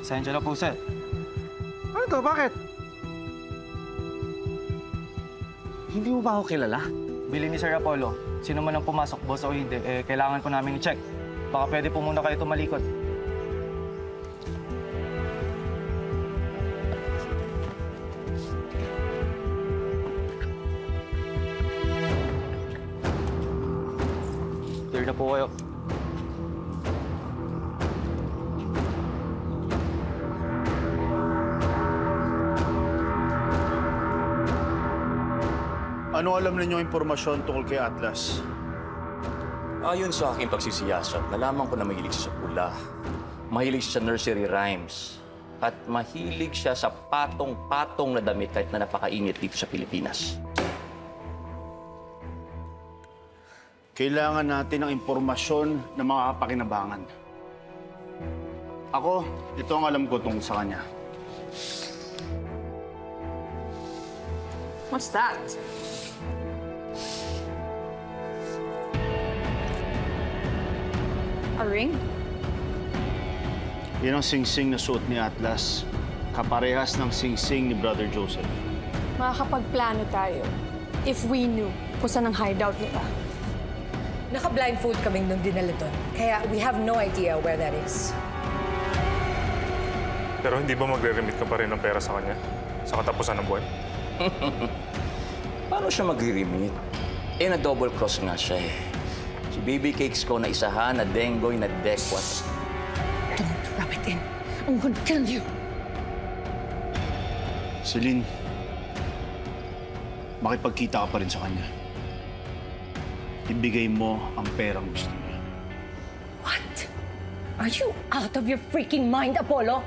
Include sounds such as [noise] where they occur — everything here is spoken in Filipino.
Sensya na po, sir. Ano to? Bakit? Hindi mo ba ako kilala? Bili ni Sir Apollo. Sino man ang pumasok, boss o hindi, eh, kailangan po namin i-check. Baka pwede po muna kayo tumalikod. Clear na po kayo. Ano alam ninyo impormasyon tungkol kay Atlas? Ayon sa aking pagsisiyasat, nalaman ko na mahilig siya sa pula. Mahilig siya sa nursery rhymes. At mahilig siya sa patong-patong na damit kahit na napakainit dito sa Pilipinas. Kailangan natin ng impormasyon ng mga kapakinabangan. Ako, ito ang alam ko tungkol sa kanya. What's that? A ring? Yan ang singsing na suot ni Atlas. Kaparehas ng singsing ni Brother Joseph. Makakapagplano tayo if we knew kung saan ang hideout nila. Naka-blindfold kaming nung dinala doon. Kaya we have no idea where that is. Pero hindi ba magre-remit ka pa rin ng pera sa kanya? Sa katapusan ng buwan? [laughs] Paano siya magre-remit? Eh, na-double cross nga siya eh. Si baby cakes ko na isahan, na dengoy, na dekwat. Don't rub it in. I'm gonna kill you. Celine, makipagkita ka pa rin sa kanya. Ibigay mo ang perang gusto niya. What? Are you out of your freaking mind, Apollo?